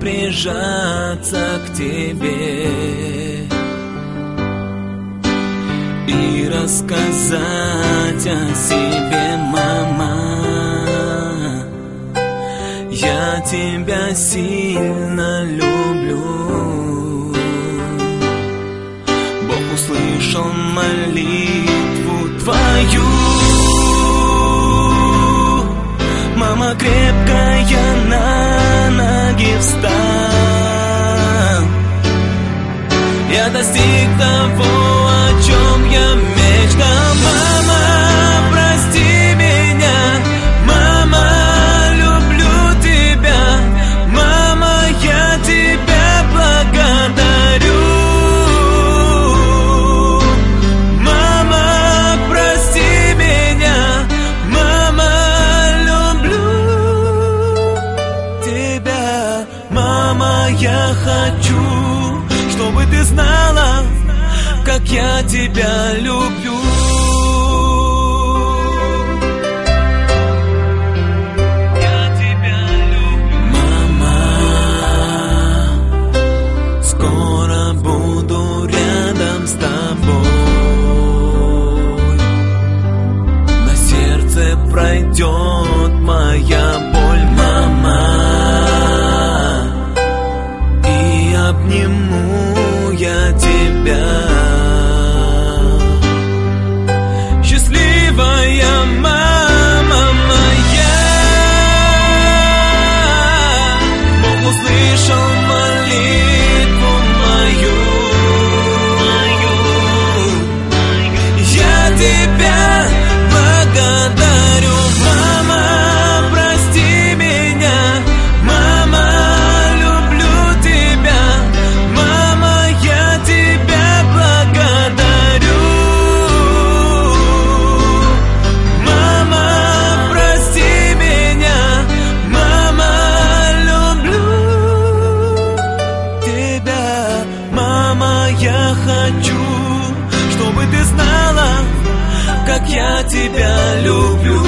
прижаться к тебе И рассказать о себе, мама. Я тебя сильно люблю. Бог услышал молитву твою. Мама крепкая Мама, я хочу, чтобы ты знала, как я тебя люблю. Мама, скоро буду рядом с тобой. На сердце пройдет моя мама, я хочу, чтобы ты знала, как я тебя люблю.